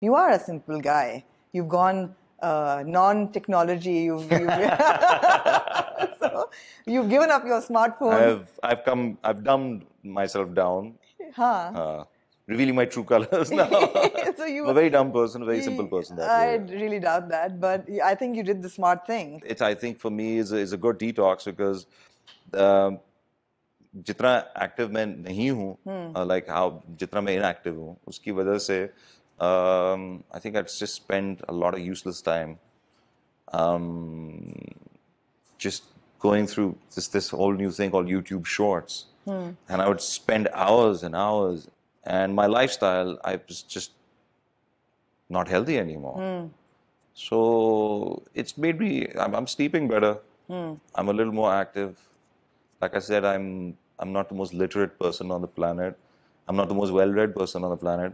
You are a simple guy. You've gone uh, non-technology. You've you've, so you've given up your smartphone. I've I've come I've dumbed myself down, huh? uh, revealing my true colors now. so you. I'm a very dumb person, a very simple person. That I way. really doubt that, but I think you did the smart thing. It's I think for me is a, is a good detox because um, जितना active मैं नहीं हूँ like how जितना मैं inactive हूँ उसकी वजह से um, I think I've just spent a lot of useless time um, just going through this this whole new thing called YouTube Shorts, hmm. and I would spend hours and hours. And my lifestyle, I was just not healthy anymore. Hmm. So it's made me. I'm, I'm sleeping better. Hmm. I'm a little more active. Like I said, I'm I'm not the most literate person on the planet. I'm not the most well-read person on the planet.